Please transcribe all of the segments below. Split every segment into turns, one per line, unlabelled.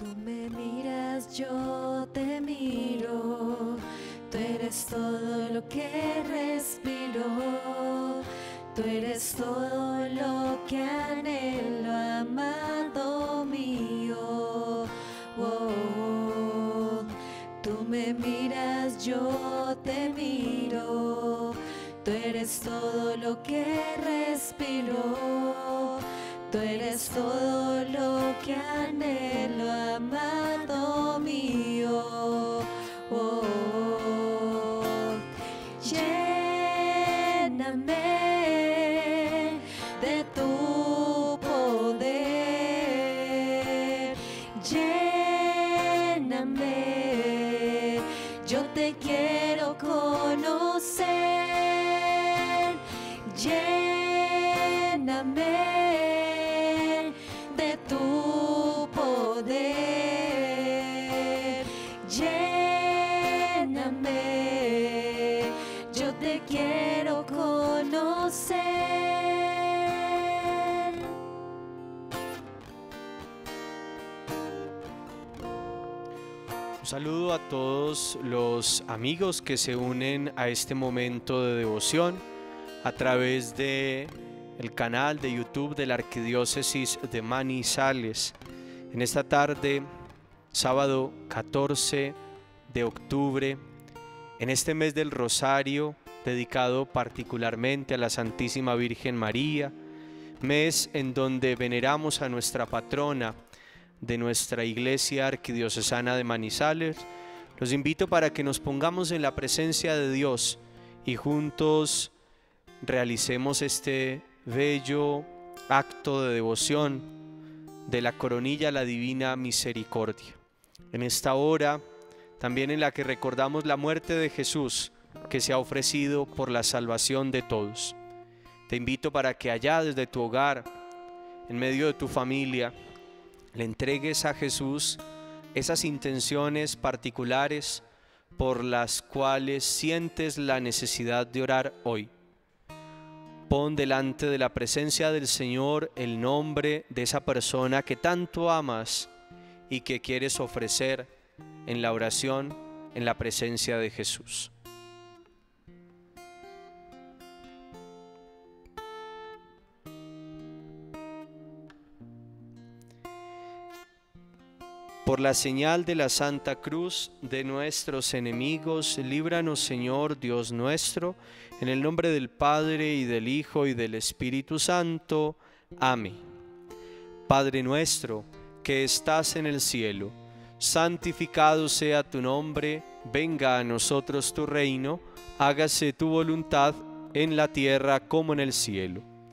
Tú me miras, yo te miro. Tú eres todo lo que respiro. Tú eres todo lo que anhelo, amado mío. Oh, tú me miras, yo te miro. Tú eres todo lo que respiro. Tú eres todo lo que anhelo, amado mío. Oh, lléname de tu poder. Lléname, yo te quiero conocer. Lléname
Un saludo a todos los amigos que se unen a este momento de devoción a través de el canal de YouTube de la Arquidiócesis de Manizales. En esta tarde, sábado 14 de octubre, en este mes del Rosario, dedicado particularmente a la Santísima Virgen María, mes en donde veneramos a nuestra patrona, de nuestra iglesia arquidiocesana de Manizales, los invito para que nos pongamos en la presencia de Dios y juntos realicemos este bello acto de devoción de la coronilla a la divina misericordia. En esta hora, también en la que recordamos la muerte de Jesús que se ha ofrecido por la salvación de todos. Te invito para que allá desde tu hogar, en medio de tu familia, le entregues a Jesús esas intenciones particulares por las cuales sientes la necesidad de orar hoy. Pon delante de la presencia del Señor el nombre de esa persona que tanto amas y que quieres ofrecer en la oración en la presencia de Jesús. Por la señal de la Santa Cruz de nuestros enemigos, líbranos Señor Dios nuestro, en el nombre del Padre y del Hijo y del Espíritu Santo. Amén. Padre nuestro, que estás en el cielo, santificado sea tu nombre, venga a nosotros tu reino, hágase tu voluntad en la tierra como en el cielo.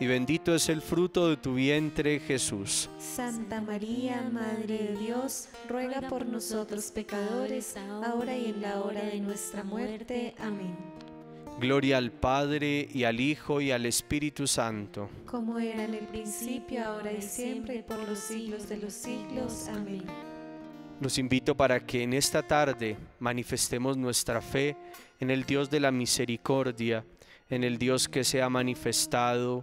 y bendito es el fruto de tu vientre Jesús.
Santa María, Madre de Dios, ruega por nosotros pecadores, ahora y en la hora de nuestra muerte. Amén.
Gloria al Padre y al Hijo y al Espíritu Santo.
Como era en el principio, ahora y siempre, y por los siglos de los siglos. Amén.
Los invito para que en esta tarde manifestemos nuestra fe en el Dios de la misericordia, en el Dios que se ha manifestado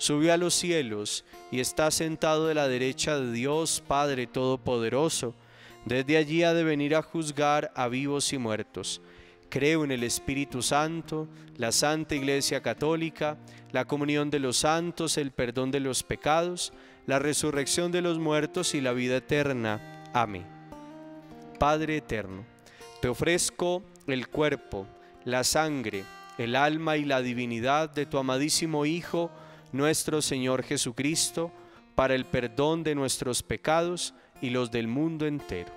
subió a los cielos y está sentado de la derecha de Dios Padre Todopoderoso. Desde allí ha de venir a juzgar a vivos y muertos. Creo en el Espíritu Santo, la Santa Iglesia Católica, la comunión de los santos, el perdón de los pecados, la resurrección de los muertos y la vida eterna. Amén. Padre eterno, te ofrezco el cuerpo, la sangre, el alma y la divinidad de tu amadísimo Hijo, nuestro Señor Jesucristo, para el perdón de nuestros pecados y los del mundo entero.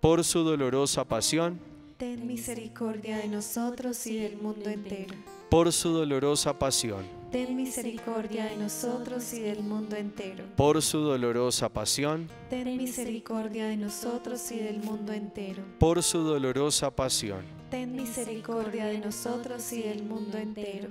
Por su dolorosa pasión,
ten misericordia de nosotros y del mundo entero.
Por su dolorosa pasión,
ten misericordia de nosotros y del mundo entero.
Por su dolorosa pasión,
ten misericordia de nosotros y del mundo entero.
Por su dolorosa pasión,
ten misericordia de nosotros y del mundo entero.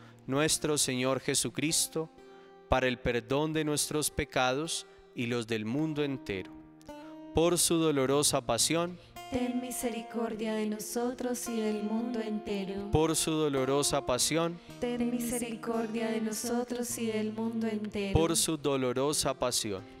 nuestro Señor Jesucristo, para el perdón de nuestros pecados y los del mundo entero. Por su dolorosa pasión,
ten misericordia de nosotros y del mundo entero.
Por su dolorosa pasión,
ten misericordia de nosotros y del mundo entero.
Por su dolorosa pasión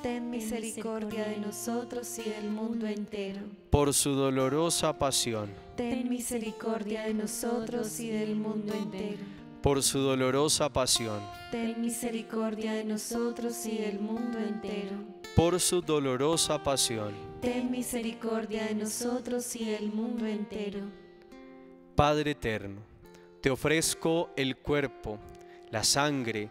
ten misericordia de nosotros y del mundo entero.
Por su dolorosa pasión,
ten misericordia de nosotros y del mundo entero.
Por su dolorosa pasión,
ten misericordia de nosotros y del mundo entero.
Por su dolorosa pasión,
ten misericordia de nosotros y del mundo entero.
Padre eterno, te ofrezco el cuerpo, la sangre,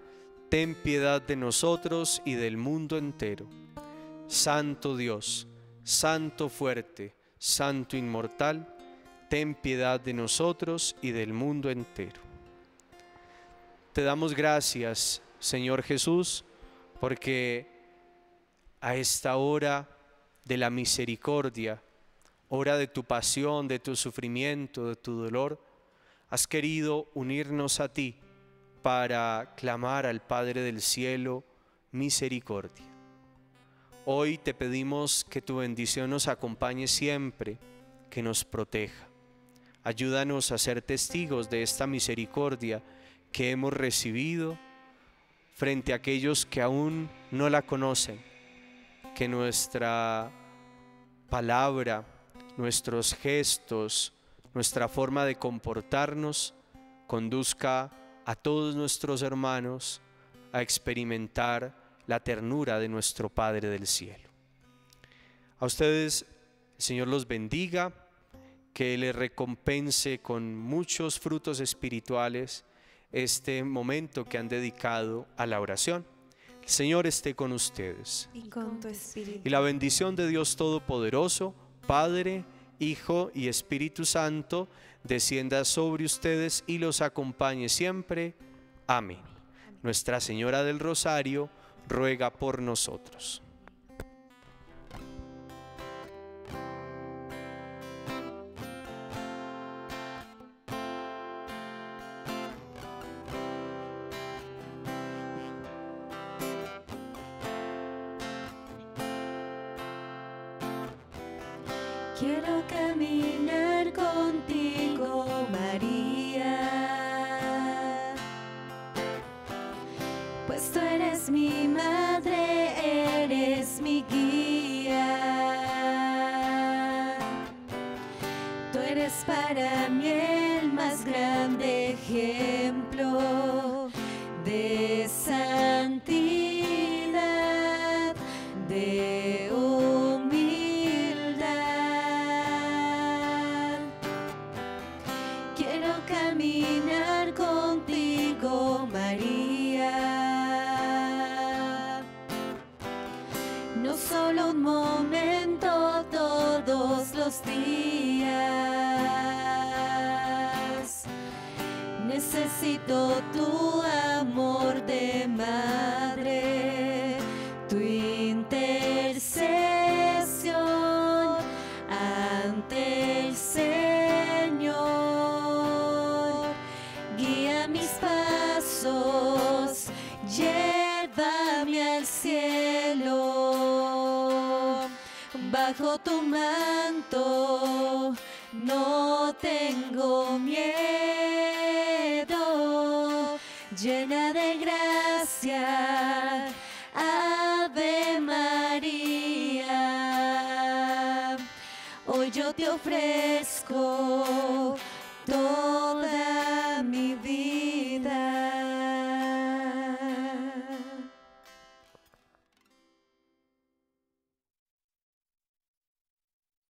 ten piedad de nosotros y del mundo entero. Santo Dios, Santo fuerte, Santo inmortal, ten piedad de nosotros y del mundo entero. Te damos gracias, Señor Jesús, porque a esta hora de la misericordia, hora de tu pasión, de tu sufrimiento, de tu dolor, has querido unirnos a ti para clamar al Padre del Cielo misericordia. Hoy te pedimos que tu bendición nos acompañe siempre, que nos proteja. Ayúdanos a ser testigos de esta misericordia que hemos recibido frente a aquellos que aún no la conocen que nuestra palabra, nuestros gestos, nuestra forma de comportarnos conduzca a todos nuestros hermanos a experimentar la ternura de nuestro Padre del Cielo. A ustedes, el Señor los bendiga, que les recompense con muchos frutos espirituales este momento que han dedicado a la oración. El Señor esté con ustedes.
Y con tu espíritu.
Y la bendición de Dios Todopoderoso, Padre, Hijo y Espíritu Santo, descienda sobre ustedes y los acompañe siempre. Amén. Nuestra Señora del Rosario ruega por nosotros.
Quiero caminar contigo, María, pues tú eres mi madre, eres mi guía. Tú eres para mí el más grande ejemplo de santidad, Necesito tu amor de madre, tu intercesión ante el Señor. Guía mis pasos, llévame al cielo. Bajo tu manto no tengo miedo, llena de gracia. Ave María, hoy yo te ofrezco